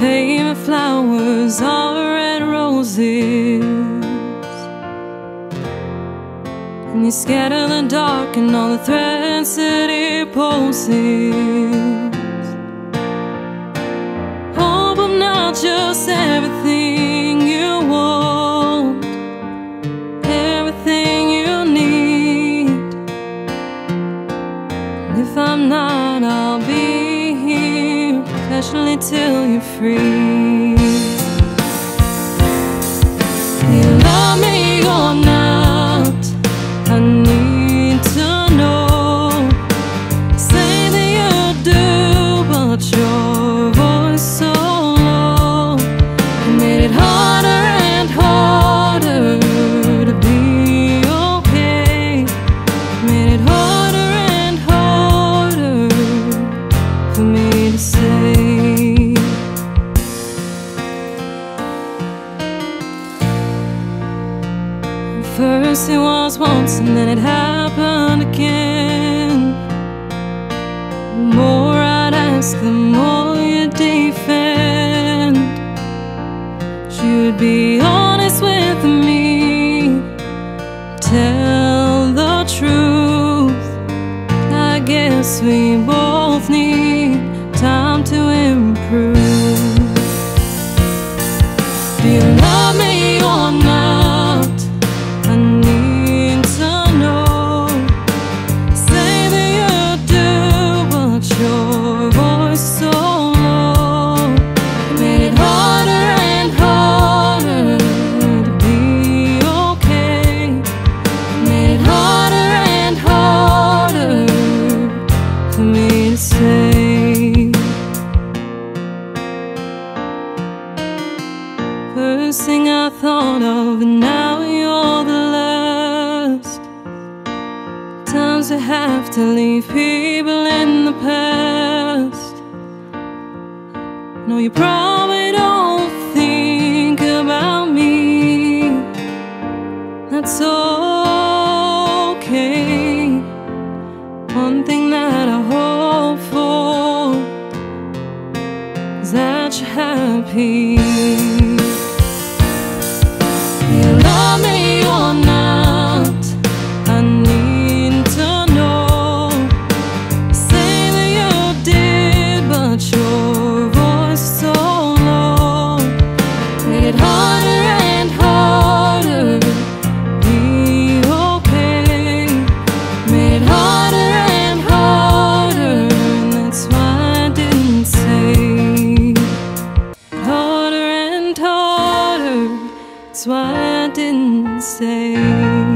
favorite flowers are red roses. And you scatter the dark and all the threads that it poses. Oh, but not just everything you want, everything you need. And if I'm not, I'll be especially till you're free. First it was once and then it happened again. The more I'd ask, the more you'd defend. Should be honest with me, tell the truth. I guess we both First thing I thought of, and now you're the last. Times I have to leave people in the past. No, you probably don't think about me. That's okay. One thing that I hope for is that you're happy. That's why I didn't say.